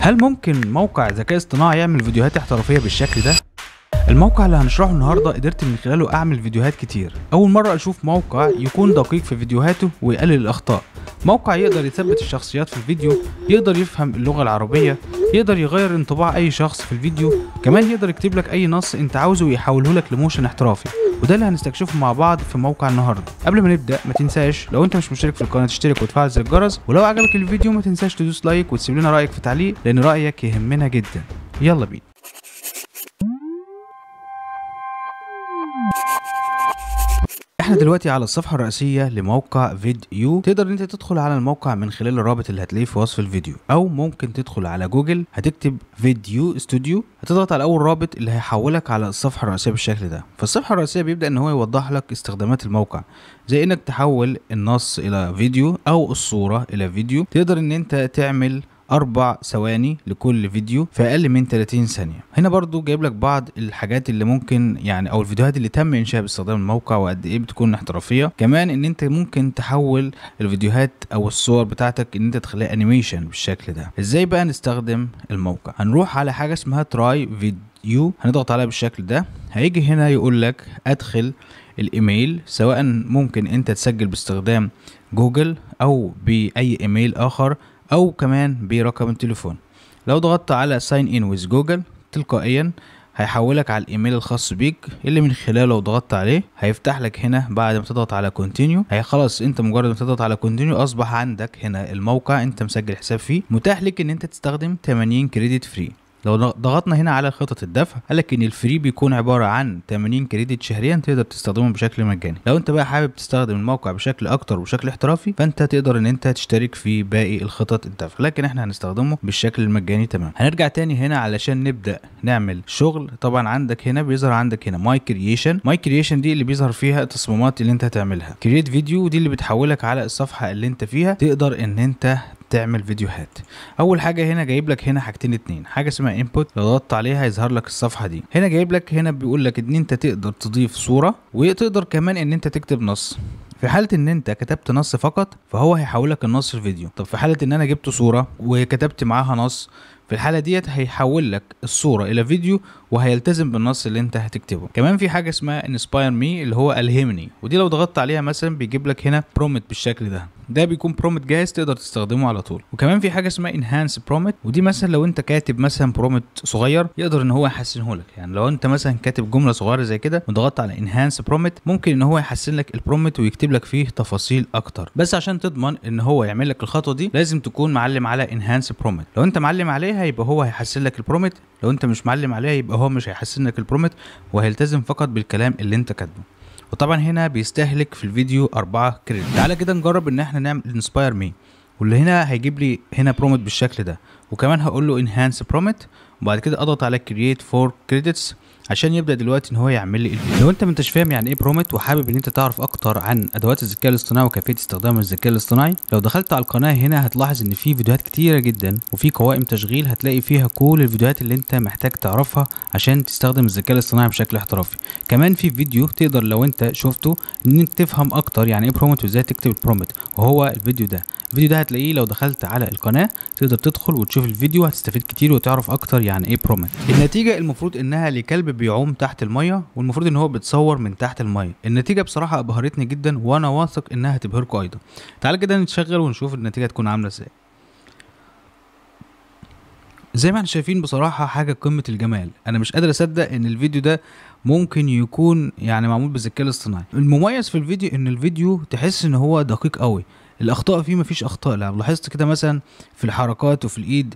هل ممكن موقع ذكاء اصطناعي يعمل فيديوهات احترافية بالشكل ده؟ الموقع اللي هنشرحه النهارده قدرت من خلاله أعمل فيديوهات كتير أول مرة أشوف موقع يكون دقيق في فيديوهاته ويقلل الأخطاء موقع يقدر يثبت الشخصيات في الفيديو يقدر يفهم اللغة العربية يقدر يغير انطباع أي شخص في الفيديو كمان يقدر يكتب لك أي نص أنت عاوزه ويحوله لك ل motion احترافي. وده اللي هنستكشفه مع بعض في موقع النهارده. قبل ما نبدأ ما تنساش لو أنت مش مشترك في القناة تشترك وتفعل زر الجرس ولو عجبك الفيديو ما تنساش تدوس like وتسيب لنا رأيك في تعليق لأن رأيك يهمنا جدا. يلا بينا. إحنا دلوقتي على الصفحة الرئيسية لموقع فيديو. تقدر إن أنت تدخل على الموقع من خلال الرابط اللي هتلاقيه في وصف الفيديو. أو ممكن تدخل على جوجل هتكتب فيديو استوديو هتضغط على أول رابط اللي هيحولك على الصفحة الرئيسية بالشكل ده. فالصفحة الرئيسية بيبدأ إن هو يوضح لك استخدامات الموقع. زي إنك تحول النص إلى فيديو أو الصورة إلى فيديو. تقدر إن أنت تعمل أربع ثواني لكل فيديو في أقل من 30 ثانية. هنا برضو جايب لك بعض الحاجات اللي ممكن يعني أو الفيديوهات اللي تم انشائها باستخدام الموقع وقد إيه بتكون احترافية. كمان إن أنت ممكن تحول الفيديوهات أو الصور بتاعتك إن أنت تخليها animation بالشكل ده. إزاي بقى نستخدم الموقع؟ هنروح على حاجة اسمها try Vidu هنضغط عليها بالشكل ده. هيجي هنا يقول لك أدخل الإيميل سواء ممكن أنت تسجل باستخدام جوجل أو بأي إيميل آخر أو كمان برقم التليفون. لو ضغطت على sign in with Google تلقائيا هيحولك على الإيميل الخاص بيك اللي من خلاله لو ضغطت عليه هيفتح لك هنا بعد ما تضغط على continue هي خلاص أنت مجرد ما تضغط على continue أصبح عندك هنا الموقع أنت مسجل حساب فيه متاح لك إن أنت تستخدم 80 credit free لو ضغطنا هنا على خطط الدفع قال لك إن ال free بيكون عبارة عن 80 credit شهريا تقدر تستخدمه بشكل مجاني. لو أنت بقى حابب تستخدم الموقع بشكل أكتر وبشكل احترافي فأنت تقدر إن أنت تشترك في باقي الخطط الدفع لكن إحنا هنستخدمه بالشكل المجاني تمام هنرجع تاني هنا علشان نبدأ نعمل شغل. طبعا عندك هنا بيظهر عندك هنا my creation my creation دي اللي بيظهر فيها التصميمات اللي أنت هتعملها. create video دي اللي بتحولك على الصفحة اللي أنت فيها. تقدر إن أنت تعمل فيديوهات. أول حاجة هنا جايب لك هنا حاجتين اتنين. حاجة اسمها input لو ضغطت عليها هيظهر لك الصفحة دي. هنا جايب لك هنا بيقول لك إن أنت تقدر تضيف صورة وتقدر كمان إن أنت تكتب نص. في حالة إن أنت كتبت نص فقط فهو هيحولك النص لفيديو طب في حالة إن أنا جبت صورة وكتبت معاها نص في الحالة ديت هيحول لك الصورة إلى فيديو وهيلتزم بالنص اللي أنت هتكتبه. كمان في حاجة اسمها Inspire Me اللي هو ألهمني ودي لو ضغطت عليها مثلا بيجيب لك هنا prompt بالشكل ده. ده بيكون prompt جاهز تقدر تستخدمه على طول. وكمان في حاجة اسمها Enhance Prompt ودي مثلا لو أنت كاتب مثلا prompt صغير يقدر إن هو يحسنه لك. يعني لو أنت مثلا كاتب جملة صغيرة زي كده وضغطت على Enhance Prompt ممكن إن هو يحسن لك ال prompt ويكتب لك فيه تفاصيل أكتر. بس عشان تضمن إن هو يعمل لك الخطوة دي لازم تكون معلم على Enhance Prompt. لو أنت معلم عليها يبقى هو هيحسن لك ال prompt لو انت مش معلم عليها يبقى هو مش هيحسن لك ال prompt وهيلتزم فقط بالكلام اللي انت كاتبه. وطبعا هنا بيستهلك في الفيديو 4 credit تعالى كده نجرب إن إحنا نعمل Inspire Me واللي هنا هيجيب لي هنا prompt بالشكل ده. وكمان هقول له Enhance Prompt وبعد كده اضغط على Create four credits عشان يبدأ دلوقتي إن هو يعمل لي الفيديو لو أنت ما أنتش فاهم يعني إيه prompt وحابب إن أنت تعرف أكتر عن أدوات الذكاء الاصطناعي وكيفية استخدام الذكاء الاصطناعي لو دخلت على القناة هنا هتلاحظ إن في فيديوهات كتيرة جدا وفي قوائم تشغيل هتلاقي فيها كل الفيديوهات اللي أنت محتاج تعرفها عشان تستخدم الذكاء الاصطناعي بشكل احترافي. كمان في فيديو تقدر لو أنت شفته إن أنت تفهم أكتر يعني إيه برومت وإزاي تكتب البرومت وهو الفيديو ده. الفيديو ده هتلاقيه لو دخلت على القناة تقدر تدخل وتشوف الفيديو هتستفيد كتير وتعرف أكتر يعني إيه برومت النتيجة المفروض إنها لكلب بيعوم تحت المية والمفروض إن هو بيتصور من تحت المية. النتيجة بصراحة أبهرتني جدا وأنا واثق إنها هتبهركم أيضا. تعال كده نشغل ونشوف النتيجة تكون عاملة إزاي. زي ما إحنا شايفين بصراحة حاجة قمة الجمال. أنا مش قادر أصدق إن الفيديو ده ممكن يكون يعني معمول بالذكاء الاصطناعي. المميز في الفيديو إن الفيديو تحس إن هو دقيق قوي الأخطاء فيه مفيش أخطاء. لا لاحظت كده مثلا في الحركات وفي الإيد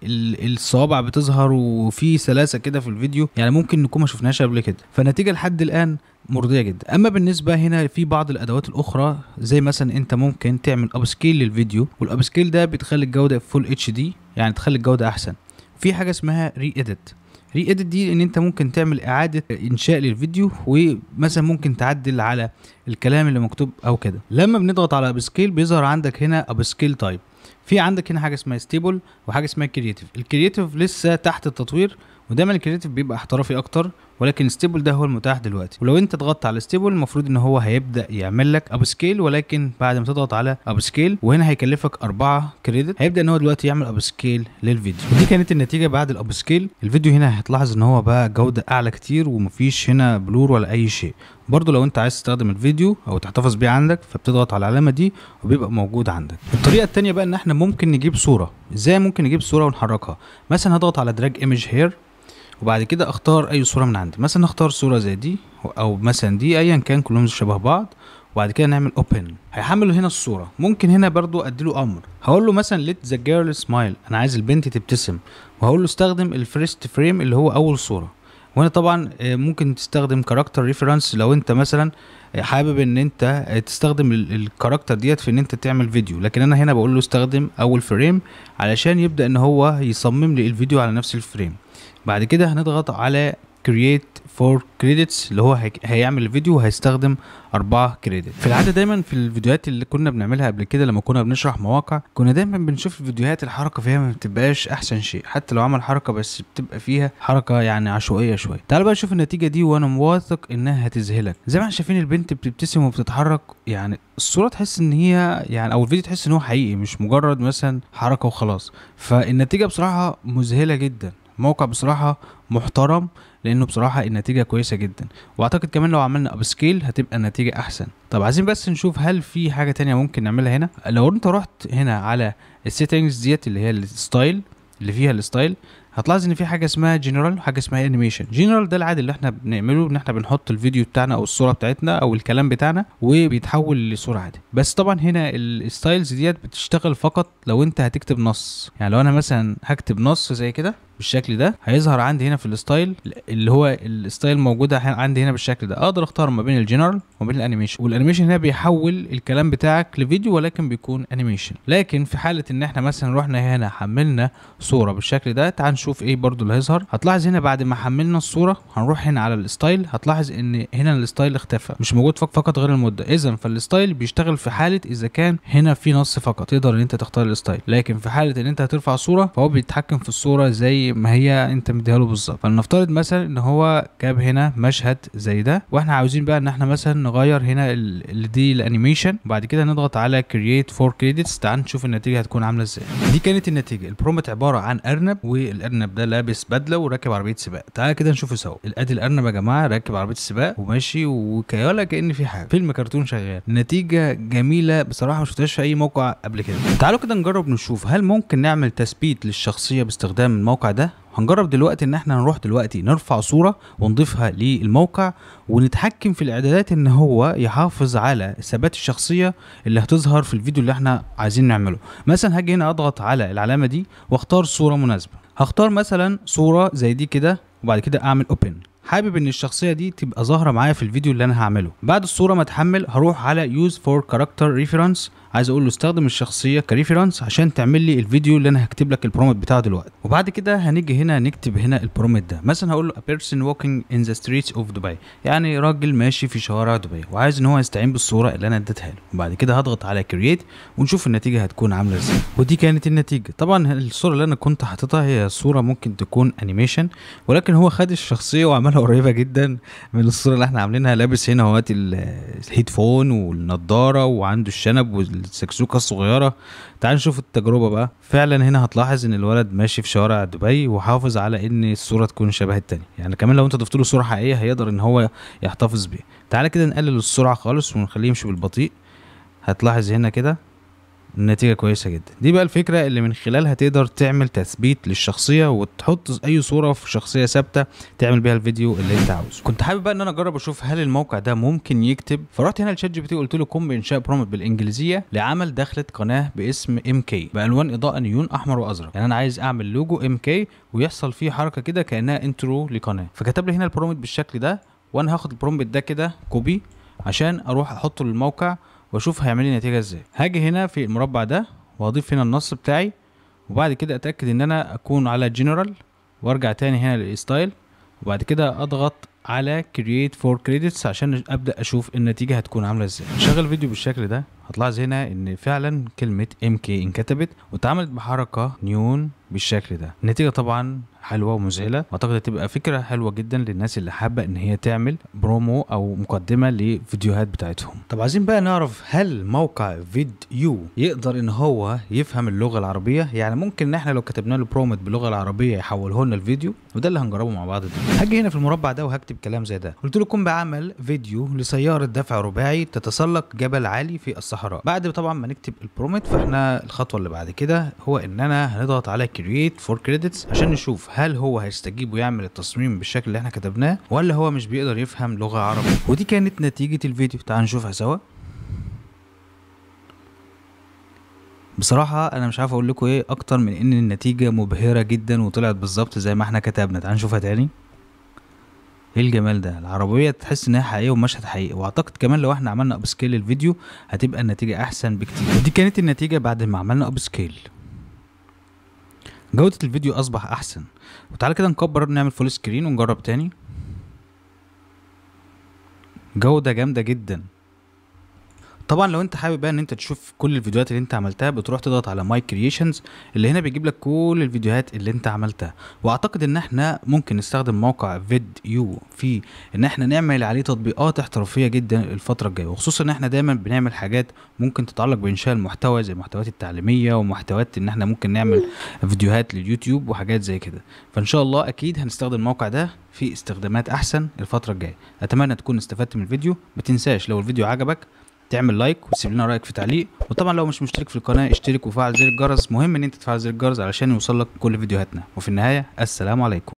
الصوابع بتظهر وفي سلاسة كده في الفيديو يعني ممكن نكون ما شفناهاش قبل كده. فالنتيجه لحد الآن مرضية جدا. أما بالنسبة هنا في بعض الأدوات الأخرى زي مثلا أنت ممكن تعمل upscale للفيديو وال upscale ده بتخلي الجودة full HD يعني تخلي الجودة أحسن. في حاجة اسمها re-edit re-edit دي إن أنت ممكن تعمل إعادة إنشاء للفيديو ومثلا ممكن تعدل على الكلام اللي مكتوب أو كده. لما بنضغط على upscale بيظهر عندك هنا upscale type في عندك هنا حاجة اسمها stable وحاجة اسمها creative ال creative لسه تحت التطوير ودايما ال creative بيبقى احترافي أكتر ولكن stable ده هو المتاح دلوقتي. ولو انت ضغطت على stable المفروض ان هو هيبدأ يعمل لك upscale ولكن بعد ما تضغط على upscale وهنا هيكلفك 4 credit هيبدأ إن هو دلوقتي يعمل upscale للفيديو. ودي كانت النتيجة بعد ال upscale الفيديو هنا هتلاحظ إن هو بقى جودة أعلى كتير ومفيش هنا blur ولا أي شيء. برضو لو انت عايز تستخدم الفيديو أو تحتفظ بيه عندك فبتضغط على العلامة دي وبيبقى موجود عندك. الطريقة التانية بقى إن إحنا ممكن نجيب صورة. إزاي ممكن نجيب صورة ونحركها؟ مثلا هضغط على drag image here وبعد كده أختار أي صورة من عندي. مثلا أختار صورة زي دي أو مثلا دي ايا كان كلهم شبه بعض. وبعد كده نعمل open هيحمل هنا الصورة. ممكن هنا برضو أديله أمر. هقول له مثلا let the girl smile أنا عايز البنت تبتسم. وهقول له استخدم ال first frame اللي هو أول صورة. وهنا طبعا ممكن تستخدم character reference لو أنت مثلا حابب إن أنت تستخدم ال character ديت في إن أنت تعمل فيديو. لكن أنا هنا بقول له استخدم أول frame علشان يبدأ إن هو يصمم لي الفيديو على نفس ال frame. بعد كده هنضغط على create four credits اللي هو هيعمل الفيديو وهيستخدم أربعة credit في العادة دايما في الفيديوهات اللي كنا بنعملها قبل كده لما كنا بنشرح مواقع كنا دايما بنشوف الفيديوهات الحركة فيها ما بتبقاش أحسن شيء. حتى لو عمل حركة بس بتبقى فيها حركة يعني عشوائية شوية. تعال بقى نشوف النتيجة دي وأنا واثق إنها هتذهلك. زي ما إحنا شايفين البنت بتبتسم وبتتحرك يعني الصورة تحس إن هي يعني أو الفيديو تحس إن هو حقيقي مش مجرد مثلا حركة وخلاص. فالنتيجة بصراحة مذهلة جدا. موقع بصراحة محترم لأنه بصراحة النتيجة كويسة جدا. وأعتقد كمان لو عملنا upscale هتبقى النتيجة أحسن. طب عايزين بس نشوف هل في حاجة تانية ممكن نعملها هنا؟ لو أنت رحت هنا على ال settings ديت اللي هي ال style اللي فيها ال style هتلاحظ إن في حاجة اسمها جنرال وحاجة اسمها animation general ده العادي اللي إحنا بنعمله إن إحنا بنحط الفيديو بتاعنا أو الصورة بتاعتنا أو الكلام بتاعنا وبيتحول لصورة عادي بس طبعا هنا ال styles ديت بتشتغل فقط لو أنت هتكتب نص. يعني لو أنا مثلا هكتب نص زي كده بالشكل ده هيظهر عندي هنا في ال style اللي هو ال style موجودة عندي هنا بالشكل ده. أقدر أختار ما بين الجنرال وما بين ال animation وال animation هنا بيحول الكلام بتاعك لفيديو ولكن بيكون animation لكن في حالة إن إحنا مثلا رحنا هنا حملنا صورة بالشكل ده تعال نشوف إيه برضو اللي هيظهر. هتلاحظ هنا بعد ما حملنا الصورة هنروح هنا على ال style. هتلاحظ ان هنا ال style اختفى مش موجود فقط غير المدة. اذا فال style بيشتغل في حالة إذا كان هنا في نص فقط. تقدر إن أنت تختار ال style. لكن في حالة إن أنت هترفع صورة فهو بيتحكم في الصورة زي ما هي أنت مديها له بالظبط. فلنفترض مثلا إن هو جاب هنا مشهد زي ده وإحنا عاوزين بقى إن إحنا مثلا نغير هنا اللي دي ال animation. وبعد كده نضغط على create four credits تعال نشوف النتيجة هتكون عاملة إزاي. دي كانت النتيجة. البرومت عبارة عن أرنب والأرنب ده لابس بدلة وراكب عربية سباق. تعال كده نشوفه سوا. ادي الأرنب يا جماعة راكب عربية السباق وماشي وكيالا كأن في حاجة. فيلم كرتون شغال. نتيجة جميلة بصراحة ما شفتهاش في أي موقع قبل كده. تعالوا كده نجرب نشوف. هل ممكن نعمل تثبيت للشخصية باستخدام الموقع ده؟ هنجرب دلوقتي إن إحنا نروح دلوقتي نرفع صورة ونضيفها للموقع ونتحكم في الإعدادات إن هو يحافظ على ثبات الشخصية اللي هتظهر في الفيديو اللي إحنا عايزين نعمله. مثلا هاجي هنا أضغط على العلامة دي وأختار صورة مناسبة. هختار مثلا صورة زي دي كده وبعد كده أعمل open حابب إن الشخصية دي تبقى ظاهرة معايا في الفيديو اللي أنا هعمله. بعد الصورة ما تحمل هروح على use for character reference عايز أقول له استخدم الشخصية ك reference عشان تعمل لي الفيديو اللي أنا هكتب لك ال prompt بتاعه دلوقتي. وبعد كده هنيجي هنا نكتب هنا ال prompt ده. مثلا هقول له person walking in the streets of Dubai. يعني راجل ماشي في شوارع دبي وعايز إن هو يستعين بالصورة اللي أنا اديتها له. وبعد كده هضغط على create ونشوف النتيجة هتكون عاملة إزاي. ودي كانت النتيجة. طبعا الصورة اللي أنا كنت حاططها هي صورة ممكن تكون animation ولكن هو خد الشخصية وعملها قريبة جدا من الصورة اللي إحنا عاملينها. لابس هنا اهوت ال headphone والنضارة وعنده الشنب والسكسوكة الصغيرة. تعال نشوف التجربة بقى. فعلا هنا هتلاحظ إن الولد ماشي في شوارع دبي وحافظ على إن الصورة تكون شبه التانية. يعني كمان لو أنت ضفت له صورة حقيقية هيقدر إن هو يحتفظ بيها. تعالى كده نقلل السرعة خالص ونخليه يمشي بالبطيء. هتلاحظ هنا كده النتيجة كويسة جدا. دي بقى الفكرة اللي من خلالها تقدر تعمل تثبيت للشخصية وتحط أي صورة في شخصية ثابتة تعمل بيها الفيديو اللي أنت عاوزه. كنت حابب بقى إن أنا أجرب أشوف هل الموقع ده ممكن يكتب. فرحت هنا ل ChatGPT قلت له قم بإنشاء prompt بالإنجليزية لعمل دخلة قناة باسم MK. بألوان إضاءة نيون أحمر وأزرق. يعني أنا عايز أعمل logo MK ويحصل فيه حركة كده كأنها intro لقناة. فكتب لي هنا ال prompt بالشكل ده وأنا هاخد ال prompt ده كده copy عشان أروح أحطه للموقع وأشوف هيعمل لي نتيجة إزاي. هاجي هنا في المربع ده وأضيف هنا النص بتاعي وبعد كده أتأكد إن أنا أكون على جنرال وأرجع تاني هنا لل style وبعد كده أضغط على create four credits عشان أبدأ أشوف النتيجة هتكون عاملة إزاي. شغل الفيديو بالشكل ده هتلاحظ هنا إن فعلا كلمة MK انكتبت واتعملت بحركة نيون بالشكل ده. النتيجة طبعا حلوة ومذهلة. واعتقد هتبقى فكرة حلوة جدا للناس اللي حابة إن هي تعمل برومو أو مقدمة لفيديوهات بتاعتهم. طب عايزين بقى نعرف هل موقع Vidu يقدر إن هو يفهم اللغة العربية؟ يعني ممكن إن إحنا لو كتبنا له prompt باللغة العربية يحوله لنا الفيديو وده اللي هنجربه مع بعض دلوقتي. هاجي هنا في المربع ده وهكتب كلام زي ده. قلت له قم بعمل فيديو لسيارة دفع رباعي تتسلق جبل عالي في الصحراء. بعد طبعا ما نكتب ال prompt فإحنا الخطوة اللي بعد كده هو إننا هنضغط على create four credits عشان نشوف هل هو هيستجيب ويعمل التصميم بالشكل اللي إحنا كتبناه ولا هو مش بيقدر يفهم لغة عربية ودي كانت نتيجة الفيديو. تعال نشوفها سوا. بصراحة أنا مش عارف أقول لكم إيه أكتر من إن النتيجة مبهرة جدا وطلعت بالظبط زي ما إحنا كتبنا. تعال نشوفها تاني. إيه الجمال ده؟ العربية تحس انها حقيقية ومشهد حقيقي. وأعتقد كمان لو إحنا عملنا upscale الفيديو هتبقى النتيجة أحسن بكتير. دي كانت النتيجة بعد ما عملنا upscale جودة الفيديو أصبح أحسن. وتعالى كده نكبر نعمل full screen ونجرب تاني. جودة جامدة جدا. طبعا لو أنت حابب بقى إن أنت تشوف كل الفيديوهات اللي أنت عملتها بتروح تضغط على my creations اللي هنا بيجيب لك كل الفيديوهات اللي أنت عملتها. وأعتقد إن إحنا ممكن نستخدم موقع Vidu في إن إحنا نعمل عليه تطبيقات احترافية جدا الفترة الجاية. وخصوصا إن إحنا دايما بنعمل حاجات ممكن تتعلق بإنشاء المحتوى زي المحتويات التعليمية ومحتويات إن إحنا ممكن نعمل فيديوهات لليوتيوب وحاجات زي كده. فان شاء الله أكيد هنستخدم الموقع ده في استخدامات أحسن الفترة الجاية. أتمنى تكون استفدت من الفيديو. ما تنساش لو الفيديو عجبك تعمل لايك وتسيب لنا رأيك في تعليق. وطبعا لو مش مشترك في القناة اشترك وفعل زر الجرس. مهم إن أنت تفعل زر الجرس علشان يوصلك كل فيديوهاتنا. وفي النهاية السلام عليكم.